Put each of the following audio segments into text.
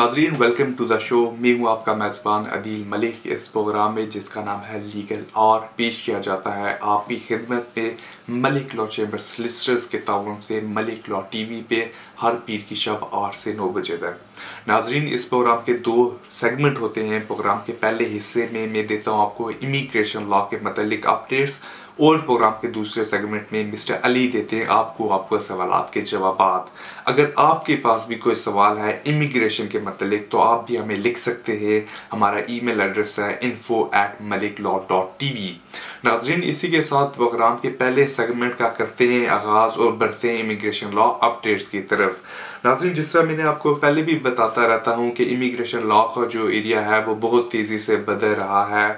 नाजरीन welcome to the show मैं हूँ आपका मेज़बान अदील मलिक। इस प्रोग्राम में जिसका नाम है लीगल और पेश किया जाता है। आपकी खिदमत में मलिक लॉ चैम्बर सलिस्टर्स के ताउन से, मलिक लॉ टीवी पे हर पीर की शब आठ से नौ बजे तक। नाजरीन, इस प्रोग्राम के दो सेगमेंट होते हैं। प्रोग्राम के पहले हिस्से में मैं देता हूँ आपको इमिग्रेशन लॉ के मतलब अपडेट्स और प्रोग्राम के दूसरे सेगमेंट में मिस्टर अली देते हैं आपको आपको सवाल के जवाब अगर आपके पास भी कोई सवाल है इमिग्रेशन के मतलब तो आप भी हमें लिख सकते हैं। हमारा ईमेल एड्रेस है info at Malik law dot T V नाजरीन, इसी के साथ प्रोग्राम के पहले सेगमेंट का करते हैं आगाज़ और बढ़ते हैं इमिग्रेशन लॉ अपडेट्स की तरफ़। नाजरीन, जिस तरह मैंने आपको पहले भी बताता रहता हूँ कि इमिग्रेशन लॉ का जो एरिया है, वो बहुत तेज़ी से बदल रहा है।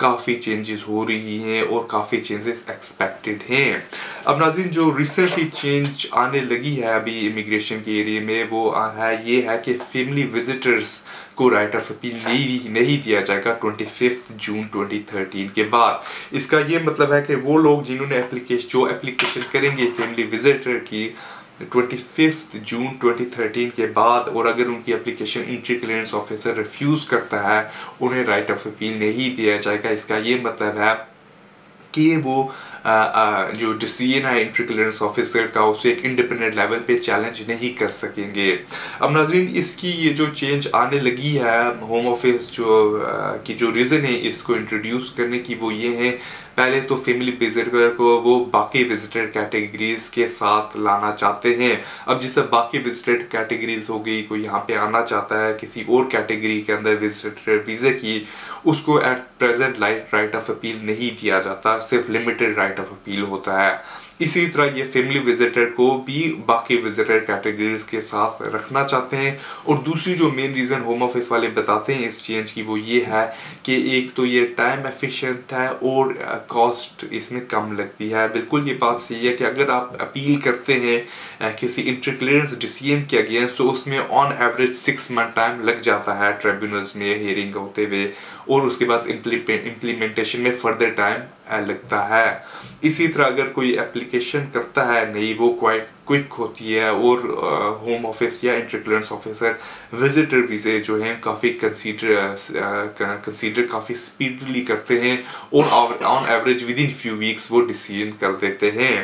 काफ़ी चेंजेस हो रही हैं और काफ़ी चेंजेस एक्सपेक्टेड हैं। अब नाजिन जो रिसेंटली चेंज आने लगी है अभी इमिग्रेशन के एरिए में, वो है, ये है कि फैमिली विजिटर्स को राइट ऑफ़ अपील नहीं नहीं दिया जाएगा ट्वेंटी फिफ्थ जून 2013 के बाद। इसका ये मतलब है कि वो लोग जिन्होंने एप्लीकेशन जो एप्लीकेशन करेंगे फैमिली विजिटर की ट्वेंटी फिफ्थ जून 2013 के बाद और अगर उनकी application entry clearance officer refuse करता है उन्हें राइट ऑफ़ अपील नहीं दिया जाएगा। इसका ये मतलब है कि वो आ, आ, जो डिसीज़न है इंट्री क्लियरेंस ऑफिसर का उसे एक इंडिपेंडेंट लेवल पे चैलेंज नहीं कर सकेंगे। अब नाजरीन इसकी ये जो चेंज आने लगी है होम ऑफ़िस जो आ, की जो रीज़न है इसको इंट्रोड्यूस करने की वो ये है पहले तो फैमिली विजिटर को वो बाकी विजिटर कैटेगरीज के साथ लाना चाहते हैं। अब जैसे बाकी विजिटेड कैटेगरीज हो गई, कोई यहाँ पे आना चाहता है, किसी और कैटेगरी के अंदर विजिटर वीज़े की, उसको at present light right of appeal नहीं दिया जाता, सिर्फ़ लिमिटेड राइट ऑफ़ अपील होता है। इसी तरह ये फैमिली विजिटर को भी बाकी विजिटर कैटेगरीज के साथ रखना चाहते हैं। और दूसरी जो मेन रीज़न होम ऑफ़िस वाले बताते हैं इस चेंज की, वो ये है कि एक तो ये टाइम एफिशिएंट है और कॉस्ट इसमें कम लगती है। बिल्कुल ये बात सही है कि अगर आप अपील करते हैं किसी इंटरक्लियरेंस डिसीज़न के अगेंस्ट तो उसमें on average six month time लग जाता है ट्रिब्यूनल्स में हियरिंग होते हुए। और उसके बाद इम्प्लीमेंटेशन में फर्दर टाइम लगता है। इसी तरह अगर कोई एप्लीकेशन करता है नहीं वो क्वाइट क्विक होती है और होम ऑफ़िस या इंटरक्लेंस ऑफिसर विजिटर वीज़े जो हैं काफ़ी कंसीडर कंसीडर काफ़ी स्पीडली करते हैं और on average within few weeks वो डिसीज़न कर देते हैं।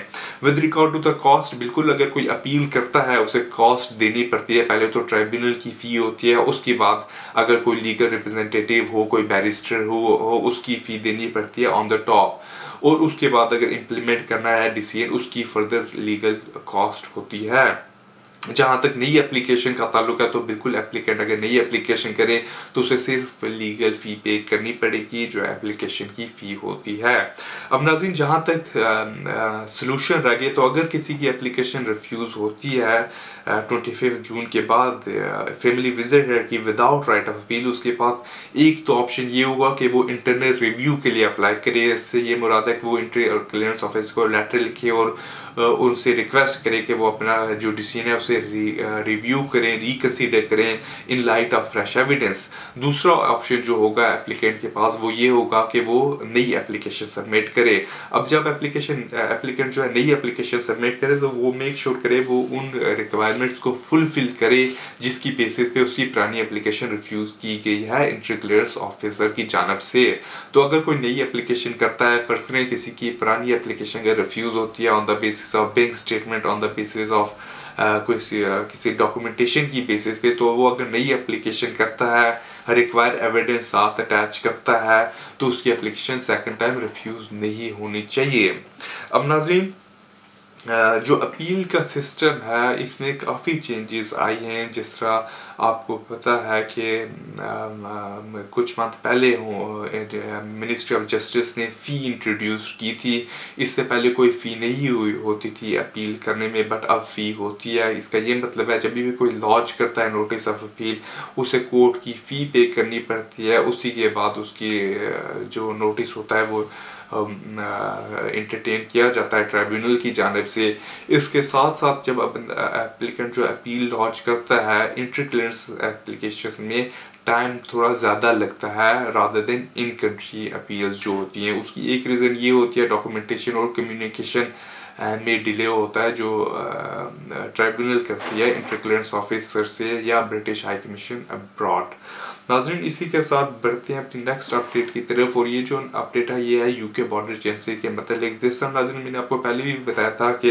With record to the cost बिल्कुल अगर कोई अपील करता है उसे कॉस्ट देनी पड़ती है। पहले तो ट्राइब्यूनल की फ़ी होती है उसके बाद अगर कोई लीगल रिप्रेजेंटेटिव हो कोई बैरिस्टर हो, हो उसकी फ़ी देनी पड़ती है ऑन द टॉप और उसके बाद अगर इम्प्लीमेंट करना है डिसीज़न उसकी फर्दर लीगल कॉस्ट होती है। जहाँ तक नई एप्लीकेशन का ताल्लुक है तो बिल्कुल एप्लीकेंट अगर नई एप्लीकेशन करे तो उसे सिर्फ़ लीगल फ़ी पे करनी पड़ेगी, जो एप्लीकेशन की फ़ी होती है। अब नाजिन जहाँ तक सोल्यूशन रह गए तो अगर किसी की एप्लीकेशन रिफ्यूज़ होती है ट्वेंटी फिफ्थ जून के बाद फैमिली विजिटर की विदाउट राइट ऑफ़ अपील उसके पास एक तो ऑप्शन ये होगा कि वो इंटरनल रिव्यू के लिए अप्लाई करे। इससे ये मुराद है कि वो इंटर क्लियरेंस ऑफ़िस को लेटर लिखे और उनसे रिक्वेस्ट करें कि वो अपना जो डिसीज़न है उसे रिव्यू करें रिकन्सिडर करें in light of fresh evidence दूसरा ऑप्शन जो होगा एप्लीकेंट के पास, वो ये होगा कि वो नई एप्लीकेशन सबमिट करे। अब जब एप्लीकेशन एप्लीकेंट जो है नई एप्लीकेशन सबमिट करे तो वो मेक श्योर sure करे वो उन रिक्वायरमेंट्स को फुलफिल करे, जिसकी बेसिस पे उसकी पुरानी एप्लीकेशन रिफ्यूज़ की गई है इंटर ऑफिसर की जानब से। तो अगर कोई नई एप्लीकेशन करता है फ़र्स्ट किसी की पुरानी एप्लीकेशन अगर रिफ्यूज़ होती है on the basis of bank statement on the basis of कुछ किसी डॉक्यूमेंटेशन की बेसिस पे तो वो अगर नई एप्लीकेशन करता है रिक्वायर एविडेंस साथ अटैच करता है तो उसकी एप्लीकेशन सेकंड टाइम रिफ्यूज़ नहीं होनी चाहिए। अब नाजरीन जो अपील का सिस्टम है, इसमें काफ़ी चेंजेस आई हैं, जिस तरह आपको पता है कि कुछ मंथ पहले मिनिस्ट्री ऑफ़ जस्टिस ने फ़ी इंट्रोड्यूस की थी। इससे पहले कोई फ़ी नहीं हुई होती थी अपील करने में बट अब फ़ी होती है। इसका ये मतलब है, जब भी कोई लॉन्च करता है नोटिस ऑफ़ अपील उसे कोर्ट की फ़ी पे करनी पड़ती है। उसी के बाद उसकी जो नोटिस होता है, वो इंटरटेन किया जाता है ट्राइब्यूनल की जानब से। इसके साथ साथ जब एप्लीकेंट जो अपील लॉन्च करता है इंटर क्लियरेंस एप्लीकेशन में टाइम थोड़ा ज़्यादा लगता है rather than in country appeals जो होती हैं, उसकी एक रीज़न ये होती है डॉक्यूमेंटेशन और कम्युनिकेशन में डिले होता है, जो ट्राइब्यूनल करती है इंटर क्लियरेंस ऑफिसर से या ब्रिटिश हाई कमीशन अब्रॉड नाजरीन, इसी के साथ बढ़ते हैं अपनी नेक्स्ट अपडेट की तरफ़ और ये जो अपडेट है, ये है यूके बॉर्डर एजेंसी के मतलब। नाजरीन, मैंने आपको पहले भी बताया था कि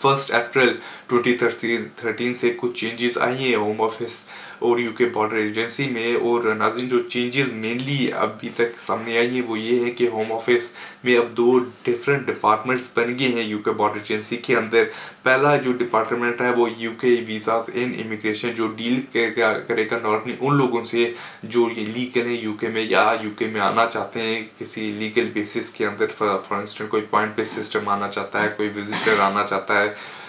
फ़र्स्ट अप्रैल 2013 से कुछ चेंजेस आई हैं होम ऑफ़िस और यूके बॉर्डर एजेंसी में और नाजिन, जो चेंजेस मेनली अभी तक सामने आई हैं, वो ये है कि होम ऑफ़िस में अब दो डिफरेंट डिपार्टमेंट्स बन गए हैं यूके बॉर्डर एजेंसी के अंदर। पहला जो डिपार्टमेंट है वो यूके वीज़ाज इन इमिग्रेशन जो डील करेगा नॉर्मली उन लोगों से जो ये लीगल है यूके में या यूके में आना चाहते हैं किसी लीगल बेसिस के अंदर। फॉर इंस्टेंट कोई पॉइंट बेस सिस्टम आना चाहता है, कोई विजिटर आना चाहता है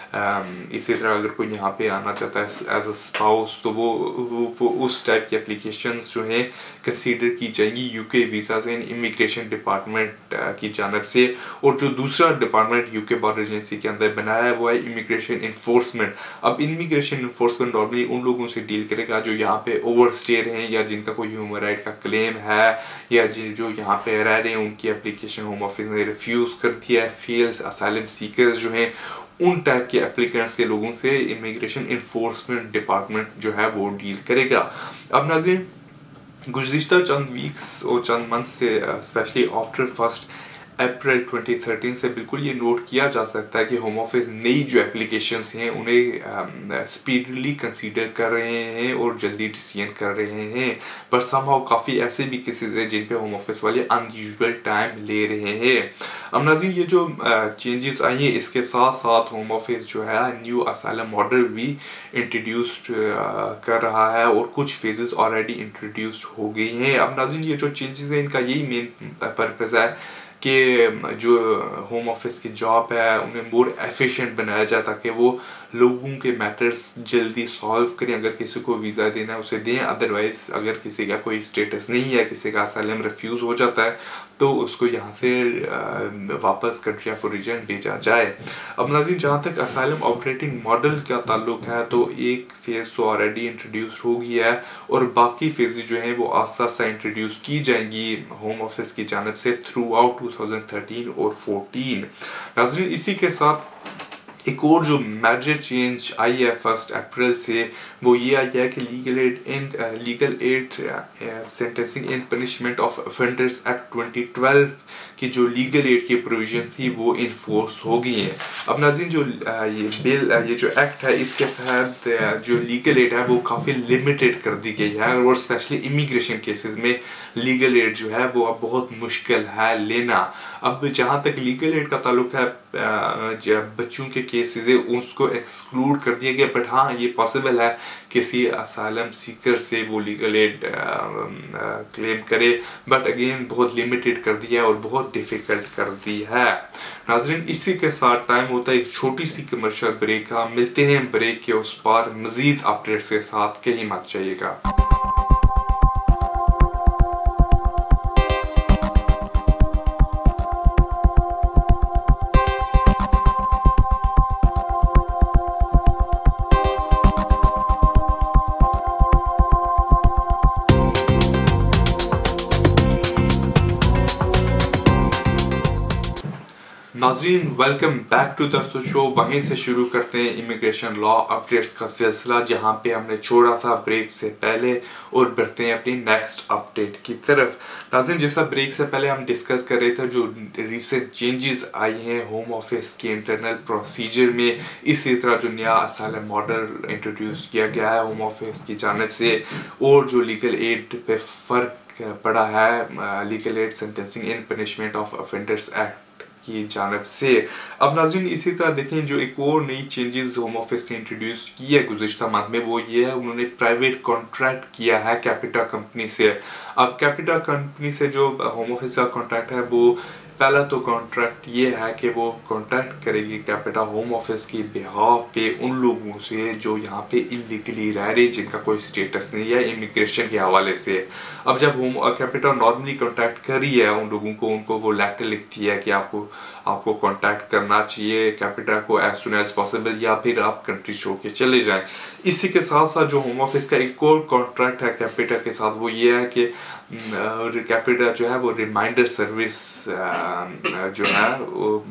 Um, इसी तरह अगर कोई यहाँ पे आना चाहता है एज अ स्पाउस तो वो, वो, वो उस टाइप की एप्लीकेशंस जो हैं कंसीडर की जाएँगी यूके वीज़ा से इमिग्रेशन डिपार्टमेंट की जानब से। और जो दूसरा डिपार्टमेंट यूके बॉर्डर एजेंसी के अंदर बनाया है वो है इमिग्रेशन इन्फोर्समेंट अब इमिग्रेशन इन्फोर्समेंट नॉर्मली उन लोगों से डील करेगा जो यहाँ पे ओवर स्टे हैं या जिनका कोई ह्यूमन राइट का क्लेम है या जिन जो यहाँ पे रह रहे हैं उनकी एप्लीकेशन होम ऑफ़िस ने रिफ्यूज़ कर दिया है। फ़ील्ड असाइलम सीकर्स जो हैं उन टाइप के एप्लीकेंट्स के लोगों से इमिग्रेशन इन्फोर्समेंट डिपार्टमेंट जो है वो डील करेगा। अब नाजिर गुजशत चंद वीक्स और चंद मंथ से स्पेशली आफ्टर फ़र्स्ट अप्रैल 2013 से बिल्कुल ये नोट किया जा सकता है कि होम ऑफ़िस नई जो एप्लीकेशंस हैं, उन्हें स्पीडली कंसीडर कर रहे हैं और जल्दी डिसीज़न कर रहे हैं। पर समहाउ काफ़ी ऐसे भी केसेस हैं जिन पे होम ऑफ़िस वाले अनयूजल टाइम ले रहे हैं। अब नाजिन ये जो चेंजेस आई हैं, इसके साथ साथ होम ऑफ़िस जो है न्यू असालम मॉडल भी इंट्रोड्यूस कर रहा है और कुछ फेजेस ऑलरेडी इंट्रोड्यूस हो गई हैं। अब नाजिन ये जो चेंजेस हैं, इनका यही मेन पर्पज़ है कि, जो होम ऑफ़िस की जॉब है, उन्हें मोर एफिशिएंट बनाया जाए ताकि वो लोगों के मैटर्स जल्दी सॉल्व करें। अगर किसी को वीज़ा देना है, उसे दें। अदरवाइज़ अगर किसी का कोई स्टेटस नहीं है, किसी का असलम रिफ्यूज़ हो जाता है तो उसको यहाँ से वापस कंट्री ऑफ़ ओरिजिन भेजा जाए। अब नाजिन जहाँ तक असाइलम ऑपरेटिंग मॉडल का ताल्लुक है तो एक फ़ेज़ तो ऑलरेडी इंट्रोड्यूस हो गया है और बाकी फ़ेज़ जो हैं, वो आस्ता आस्ता इंट्रोड्यूस की जाएँगी होम ऑफ़िस की जानब से थ्रू आउट टू और फोर्टीन नाजरीन इसी के साथ एक और जो मेजर चेंज आई है फ़र्स्ट अप्रैल से वो ये आई है कि legal aid and legal aid sentencing and punishment of offenders act 2012 की जो लीगल एड की प्रोविज़न थी वो इन्फोर्स हो गई हैं। अब नाजिन जो uh, ये बिल uh, ये जो एक्ट है इसके तहत uh, जो लीगल एड है वो काफ़ी लिमिटेड कर दी गई है और स्पेशली इमिग्रेशन केसेस में लीगल एड जो है वो अब बहुत मुश्किल है लेना। अब जहाँ तक लीगल एड का ताल्लुक है बच्चों के केसेस है, उसको एक्सक्लूड कर दिया गया बट हाँ ये पॉसिबल है किसी असालम सीकर से वो लीगल एड क्लेम करे बट अगेन बहुत लिमिटेड कर दिया है और बहुत डिफ़िकल्ट कर दी है। नाजरीन, इसी के साथ टाइम होता है, एक छोटी सी कमर्शियल ब्रेक का मिलते हैं ब्रेक के उस पर, मज़ीद अपडेट्स के साथ, कहीं मत चाहिएगा नाजरीन welcome back to the show वहीं से शुरू करते हैं इमिग्रेशन लॉ अपडेट्स का सिलसिला, जहाँ पे हमने छोड़ा था ब्रेक से पहले और बढ़ते हैं अपनी नेक्स्ट अपडेट की तरफ़। नाजरीन, जैसा ब्रेक से पहले हम डिस्कस कर रहे थे, जो रिसेंट चेंजेस आई हैं होम ऑफ़िस के इंटरनल प्रोसीजर में, इसी तरह जो नया असालम मॉडल इंट्रोड्यूस किया गया है होम ऑफ़िस की जानब से, और जो लीगल एड पे फ़र्क पड़ा है legal aid sentencing in punishment of offenders act की जानब से। अब नाजरीन, इसी तरह देखें, जो एक और नई चेंजेस होम ऑफ़िस ने इंट्रोड्यूस की है गुजशत माह में, वो ये है, उन्होंने प्राइवेट कॉन्ट्रैक्ट किया है कैपिटा कंपनी से। अब कैपिटा कंपनी से जो होम ऑफ़िस का कॉन्ट्रैक्ट है, वो पहला तो कॉन्ट्रैक्ट ये है कि वो कॉन्ट्रैक्ट करेगी कैपिटा होम ऑफ़िस की बिहाफ पे उन लोगों से जो यहाँ पे इलीगली रह रहे जिनका कोई स्टेटस नहीं है इमिग्रेशन के हवाले से। अब जब होम कैपिटा नॉर्मली कॉन्टैक्ट करी है, उन लोगों को, उनको वो लेटर लिखती है कि आपको आपको कांटेक्ट करना चाहिए कैपिटा को एज सुन एज पॉसिबल या फिर आप कंट्री छोड़ के चले जाएँ। इसी के साथ साथ जो होम ऑफ़िस का एक और कॉन्ट्रैक्ट है कैपिटा के साथ, वो ये है कि कैपिटा जो है, वो रिमाइंडर सर्विस जो है, वो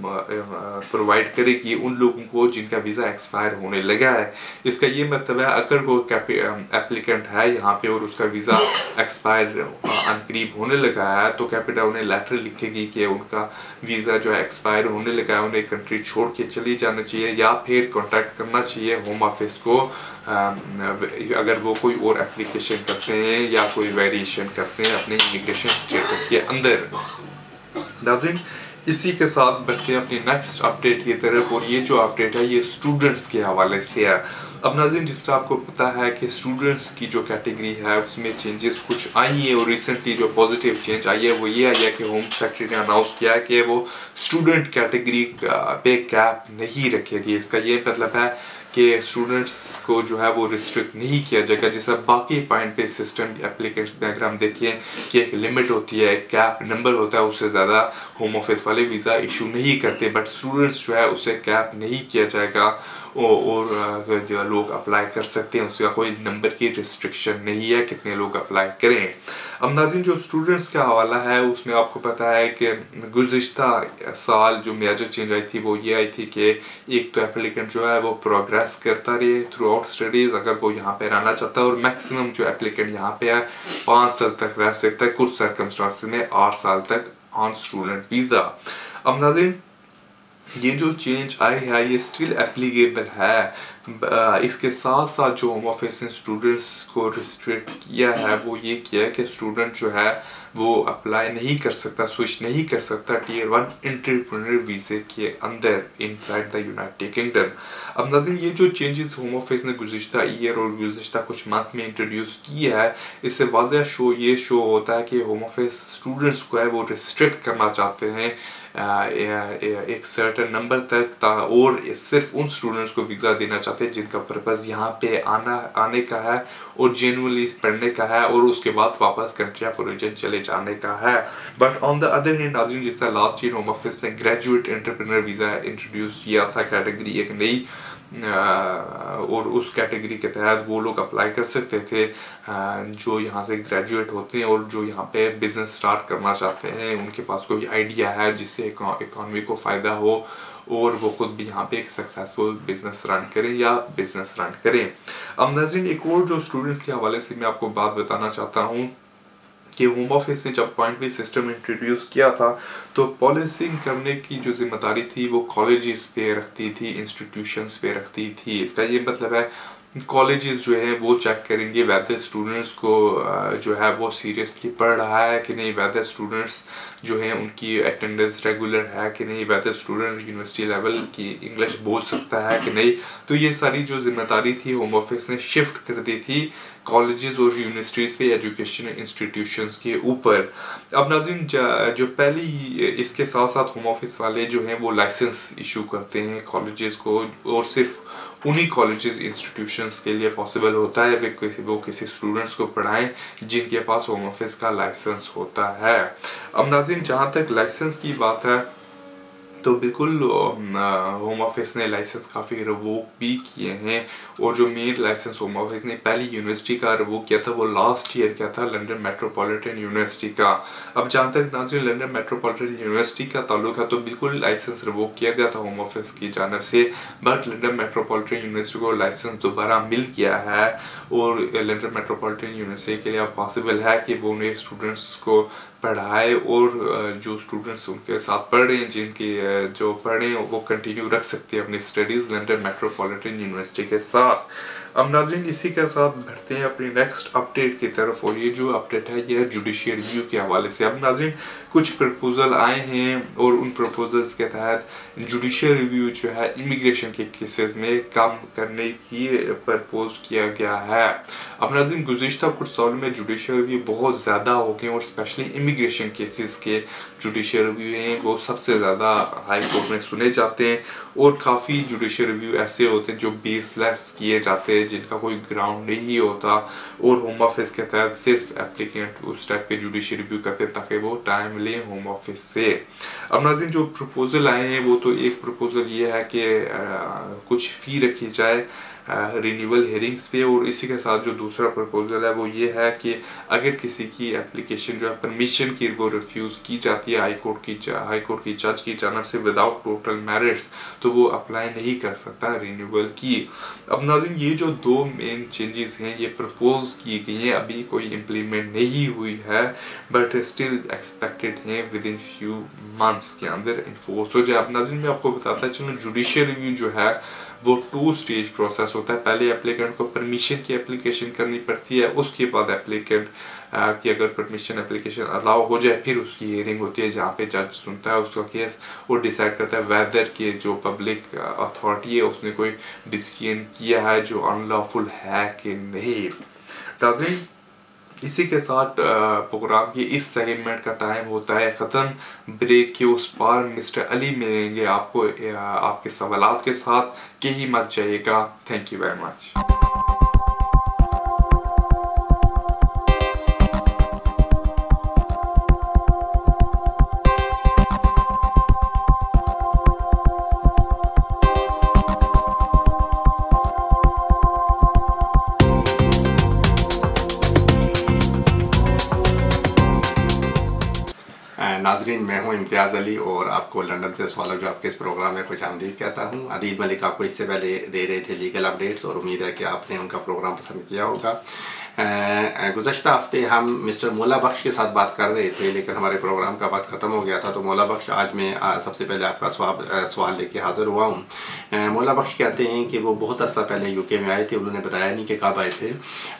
प्रोवाइड करेगी उन लोगों को जिनका वीज़ा एक्सपायर होने लगा है। इसका ये मतलब है, अगर वो एप्लीकेंट है यहाँ पे और उसका वीज़ा एक्सपायर अनकरीब होने लगा है तो कैपिटा उन्हें लेटर लिखेगी कि उनका वीज़ा जो है एक्सपायर होने लगा है, उन्हें कंट्री छोड़ के चली जाना चाहिए या फिर कॉन्टैक्ट करना चाहिए होम ऑफ़िस को। अगर वो कोई और एप्लीकेशन करते हैं या कोई वेरिएशन करते हैं अपने इमिग्रेशन स्टेटस के अंदर नाजिन इसी के साथ बढ़ते हैं अपनी नेक्स्ट अपडेट की तरफ़, और ये जो अपडेट है, ये स्टूडेंट्स के हवाले से है। अब नाजिन जिस तरह आपको पता है कि स्टूडेंट्स की जो कैटेगरी है, उसमें चेंजेस कुछ आई है, और रिसेंटली जो पॉजिटिव चेंज आई है, वो ये आई है कि होम सेक्रेटरी ने अनाउंस किया है कि वो स्टूडेंट कैटेगरी पे कैप नहीं रखेगी। इसका ये मतलब है कि स्टूडेंट्स को जो है वो रिस्ट्रिक्ट नहीं किया जाएगा। जैसा बाकी पॉइंट पे सिस्टम एप्लीकेट्स में अगर हम देखें कि एक लिमिट होती है कैप नंबर होता है, उससे ज़्यादा होम ऑफ़िस वाले वीज़ा इशू नहीं करते। बट स्टूडेंट्स जो है उसे कैप नहीं किया जाएगा। और जो लोग अप्लाई कर सकते हैं, उसका कोई नंबर की रिस्ट्रिक्शन नहीं है कितने लोग अप्लाई करें। अब नाजिन जो स्टूडेंट्स का हवाला है, उसमें आपको पता है कि गुज्त साल जो मेजर चेंज आई थी, वो ये आई थी कि एक तो एप्लीकेंट जो है, वो प्रोग्रेस करता रहे थ्रू आउट स्टडीज़ अगर वो यहाँ पे रहना चाहता है और मैक्सिमम जो एप्लीकेंट यहाँ पे है, पाँच साल तक रह सकता है, कुछ सर्कमस्टांस में आठ साल तक ऑन स्टूडेंट वीज़ा अब नाजिन ये जो चेंज आई है, ये स्टिल एप्लीकेबल है। इसके साथ साथ जो होम ऑफ़िस ने स्टूडेंट्स को रिस्ट्रिक्ट किया है, वो ये किया है कि स्टूडेंट जो है, वो अप्लाई नहीं कर सकता स्विच नहीं कर सकता टीयर वन इंटरप्रेन्योर वीज़े के अंदर inside the United Kingdom अब नज़र, ये जो चेंजेस होम ऑफ़िस ने गुजशत ईयर और गुजशत कुछ मंथ में इंट्रोड्यूस किया है, इससे वाजह शो ये शो होता है कि होम ऑफ़िस स्टूडेंट्स को है, वो रिस्ट्रिक्ट करना चाहते हैं। एक सर्टन नंबर तक था और सिर्फ़ उन स्टूडेंट्स को वीज़ा देना चाहते हैं जिनका पर्पज़ यहाँ पे आना, आने का है और जेनुअली पढ़ने का है और उसके बाद वापस कंट्री ऑफ़ ओरिजिन चले जाने का है। But on the other hand नाजिन जिस तरह लास्ट ईयर होम ऑफ़िस ने ग्रेजुएट एंटरप्रेनर वीज़ा इंट्रोड्यूस किया था कैटेगरी एक नई और उस कैटेगरी के तहत वो लोग अप्लाई कर सकते थे जो यहाँ से ग्रेजुएट होते हैं और जो यहाँ पे बिज़नेस स्टार्ट करना चाहते हैं। उनके पास कोई आइडिया है जिससे इकॉनमी को फ़ायदा हो और वो खुद भी यहाँ पे एक सक्सेसफुल बिज़नेस रन करें या बिज़नेस रन करें। अब नजरिन, एक और जो स्टूडेंट्स के हवाले से मैं आपको बात बताना चाहता हूँ कि होम ऑफ़िस ने जब पॉइंट भी सिस्टम इंट्रोड्यूस किया था तो पॉलिसिंग करने की जो ज़िम्मेदारी थी, वो कॉलेजेस पे रखती थी इंस्टीट्यूशंस पे रखती थी। इसका ये मतलब है कॉलेजेस जो है, वो चेक करेंगे वैदर स्टूडेंट्स को जो है वो सीरियसली पढ़ रहा है कि नहीं वैदर स्टूडेंट्स जो है, उनकी अटेंडेंस रेगुलर है कि नहीं वैदर स्टूडेंट यूनिवर्सिटी लेवल की इंग्लिश बोल सकता है कि नहीं। तो ये सारी जो ज़िम्मेदारी थी होम ऑफ़िस ने शिफ्ट कर दी थी कॉलेजेस और यूनिवर्सिटीज़ के एजुकेशन इंस्टीट्यूशंस के ऊपर। अब नाजिन जो पहली, इसके साथ साथ होम ऑफ़िस वाले जो हैं, वो लाइसेंस इशू करते हैं कॉलेजेस को और सिर्फ़ उन्हीं कॉलेजेस इंस्टीट्यूशंस के लिए पॉसिबल होता है वे किसी, वो किसी स्टूडेंट्स को पढ़ाएँ, जिनके पास होम ऑफ़िस का लाइसेंस होता है। अब नाजिन, जहाँ तक लाइसेंस की बात है तो बिल्कुल होम ऑफ़िस ने लाइसेंस काफ़ी रिवोक भी किए हैं और जो मेन लाइसेंस होम ऑफ़िस ने पहली यूनिवर्सिटी का रिवोक किया था वो लास्ट ईयर क्या था लंदन मेट्रोपॉलिटन यूनिवर्सिटी का। अब जहाँ तक नाजर लंदन मेट्रोपॉलिटन यूनिवर्सिटी का ताल्लुक है तो बिल्कुल लाइसेंस रिवोक किया गया था होम ऑफ़िस की जानब से बट लंदन मेट्रोपॉलिटन यूनिवर्सिटी को लाइसेंस दोबारा मिल गया है और लंदन मेट्रोपॉलिटन यूनिवर्सिटी के लिए अब पॉसिबल है कि वो उन्हें स्टूडेंट्स को पढ़ाए और जो स्टूडेंट्स उनके साथ पढ़ रहे हैं जिनकी जो पढ़ हैं वो कंटिन्यू रख सकते हैं अपनी स्टडीज़ लंडन मेट्रोपॉलिटन यूनिवर्सिटी के साथ। अब नाजरीन, इसी के साथ बढ़ते हैं अपनी नेक्स्ट अपडेट की तरफ़, और ये जो अपडेट है, यह जुडिशियल रिव्यू के हवाले से। अब नाजरीन कुछ प्रपोजल आए हैं और उन प्रपोजल्स के तहत जुडिशियल रिव्यू जो है इमिग्रेशन के केसेस में कम करने की प्रपोज किया गया है। अब नाजिन गुजशत कुछ सालों में जुडिशियल रिव्यू बहुत ज़्यादा हो गए और स्पेशली इमिग्रेशन केसेस के जुडिशियल रिव्यू हैं, वो सबसे ज़्यादा हाई कोर्ट में सुने जाते हैं और काफ़ी जुडिशियल रिव्यू ऐसे होते हैं जो बेसलेस किए जाते हैं, जिनका कोई ग्राउंड नहीं होता और होम ऑफ़िस के तहत सिर्फ़ एप्लीकेंट उस टाइप के जुडिशियल रिव्यू करते ताकि वो टाइम ले होम ऑफ़िस से। अब नाजिन जो प्रपोजल आए हैं, वो तो एक प्रपोजल ये है कि कुछ फ़ी रखी जाए। रीन्यूअल हेयरिंग्स पे और इसी के साथ जो दूसरा प्रपोजल है वो ये है कि अगर किसी की एप्लीकेशन जो है परमिशन की वो रिफ्यूज़ की जाती है हाई कोर्ट की हाई कोर्ट की जज की जानब से विदाउट टोटल मेरिट्स तो वो अप्लाई नहीं कर सकता रिन्यूअल की। अब नाजिन ये जो दो मेन चेंजेस हैं, ये प्रपोज की गई हैं, अभी कोई इम्प्लीमेंट नहीं हुई है बट स्टिल एक्सपेक्टेड हैं विद इन फ्यू मंथ्स के अंदर इन्फोर्स हो जाए। अब नाजिन मैं आपको बताता चलूँ जुडिशियल रिव्यू जो है वो टू स्टेज प्रोसेस होता है। पहले एप्लीकेंट को परमिशन की एप्लीकेशन करनी पड़ती है, उसके बाद एप्लीकेंट की अगर परमिशन एप्लीकेशन अलाउ हो जाए, फिर उसकी हियरिंग होती है, जहाँ पे जज सुनता है उसका केस वो डिसाइड करता है वेदर के जो पब्लिक अथॉरिटी है, उसने कोई डिसीज़न किया है, जो अनलॉफुल है कि नहीं। इसी के साथ प्रोग्राम की इस सेगमेंट का टाइम होता है ख़त्म। ब्रेक के उस पार मिस्टर अली मिलेंगे आपको आपके सवाल के साथ। कहीं मत जाइएगा। Thank you very much Imtiaz Ali और आपको लंदन से सवाल जो आपके इस प्रोग्राम में खुश आमदीद कहता हूँ। अदीज मलिक आपको इससे पहले दे रहे थे लीगल अपडेट्स और उम्मीद है कि आपने उनका प्रोग्राम पसंद किया होगा। गुजशत हफ़्ते हम मिस्टर मोला बख्श के साथ बात कर रहे थे, लेकिन हमारे प्रोग्राम का वक्त ख़त्म हो गया था तो मोला बख्श आज मैं सबसे पहले आपका सवाल सवाल लेके हाज़िर हुआ हूँ। मोला बख्श कहते हैं कि वो बहुत अरसा पहले यूके में आए थे, उन्होंने बताया नहीं कि कब आए थे,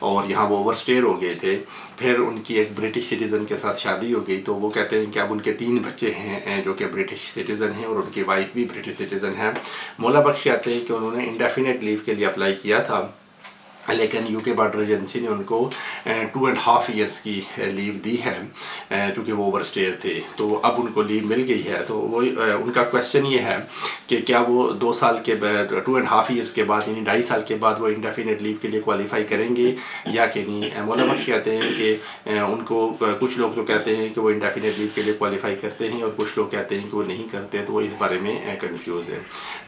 और यहाँ वो ओवर स्टेयर हो गए थे, फिर उनकी एक ब्रिटिश सिटीज़न के साथ शादी हो गई तो वो कहते हैं कि अब उनके तीन बच्चे हैं जो कि ब्रिटिश सिटीज़न हैं, और उनकी वाइफ भी ब्रिटिश सिटीज़न है। मोला बख्श कहते हैं कि उन्होंने इंडेफिनेट लीव के लिए अप्लाई किया था लेकिन यूके बॉर्डर एजेंसी ने उनको टू एंड हाफ़ ईयर्स की लीव दी है क्योंकि वो ओवर स्टेयर थे। तो अब उनको लीव मिल गई है। तो वो उनका क्वेश्चन ये है कि क्या वो दो साल के टू एंड हाफ़ ईयर्स के बाद, यानी ढाई साल के बाद वो इंडेफिनेट लीव के लिए क्वालिफाई करेंगे या कि नहीं? मौलाना कहते हैं कि उनको कुछ लोग तो कहते हैं कि वो इंडेफिनेट लीव के लिए क्वालिफाई करते हैं और कुछ लोग कहते हैं कि वो नहीं करते तो वो इस बारे में कन्फ्यूज़ है।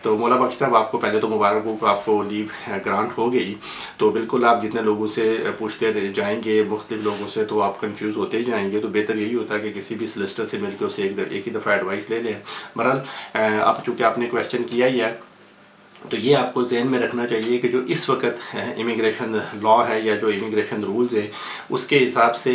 तो मौला साहब, आपको पहले तो मुबारक हो आपको लीव ग्रांट हो गई। तो बिल्कुल आप जितने लोगों से पूछते जाएँगे मुख्तलिफ़ लोगों से तो आप कंफ्यूज होते ही जाएँगे। तो बेहतर यही होता है कि किसी भी सलिस्टर से मिलकर उसे एक, एक ही दफ़ा एडवाइस ले लें। बहरहाल अब चूँकि आपने क्वेश्चन किया ही है तो ये आपको जहन में रखना चाहिए कि जो इस वक्त इमिग्रेशन लॉ है या जो इमिग्रेशन रूल्स है, उसके हिसाब से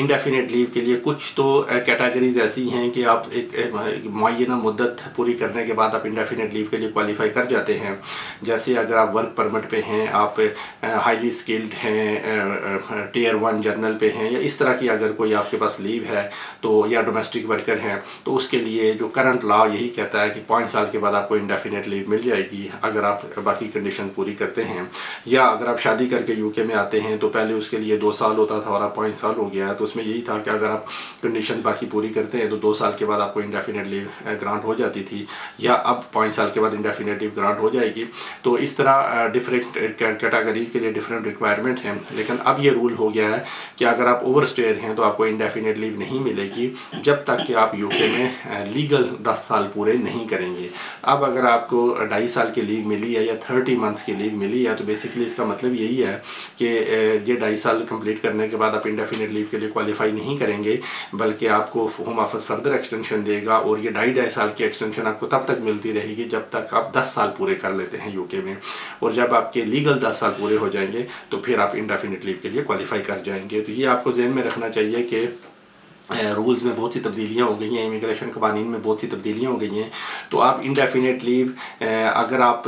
इंडेफिनेट लीव के लिए कुछ तो कैटेगरीज ऐसी हैं कि आप एक मुना मुद्दत पूरी करने के बाद आप इंडेफिनेट लीव के लिए क्वालिफाई कर जाते हैं। जैसे अगर आप वर्क परमिट पे हैं, आप हाईली स्किल्ड हैं टीयर वन जर्नल पे हैं, या इस तरह की अगर कोई आपके पास लीव है तो या डोमेस्टिक वर्कर हैं तो उसके लिए जो करंट लॉ यही कहता है कि पाँच साल के बाद आपको इंडेफिनेट लीव मिल जाएगी अगर आप बाकी कंडीशन पूरी करते हैं। या अगर आप शादी करके यूके में आते हैं तो पहले उसके लिए दो साल होता था और अब पाँच साल हो गया तो उसमें यही था कि अगर आप कंडीशन बाकी पूरी करते हैं तो दो साल के बाद आपको इंडेफिनेट लीव ग्रांट हो जाती थी। या अब पाँच साल के बाद इंडेफिनेट लीव ग्रांट हो जाएगी। तो इस तरह डिफरेंट कैटेगरीज के लिए डिफरेंट रिक्वायरमेंट हैं। लेकिन अब ये रूल हो गया है कि अगर आप ओवर स्टेयर हैं तो आपको इंडेफिनेट लीव नहीं मिलेगी, जब तक कि आप यूके में लीगल दस साल पूरे नहीं करेंगे। अब अगर आपको ढाई साल की लीव मिली है या थर्टी मंथ्स की लीव मिली है तो बेसिकली इसका मतलब यही है कि ये ढाई साल कंप्लीट करने के बाद आप इंडेफिनेट लीव के लिए क्वालिफाई नहीं करेंगे, बल्कि आपको होम ऑफ़िस फर्दर एक्सटेंशन देगा और ये ढाई ढाई साल की एक्सटेंशन आपको तब तक मिलती रहेगी जब तक आप दस साल पूरे कर लेते हैं यूके में। और जब आपके लीगल दस साल पूरे हो जाएँगे तो फिर आप इंडेफिनेट लीव के लिए क्वालिफाई कर जाएँगे। तो ये आपको जहन में रखना चाहिए कि रूल्स में बहुत सी तब्दीलियाँ हो गई हैं इमिग्रेशन कवानीन में बहुत सी तब्दीलियाँ हो गई हैं। तो आप इंडेफिनेट लीव अगर आप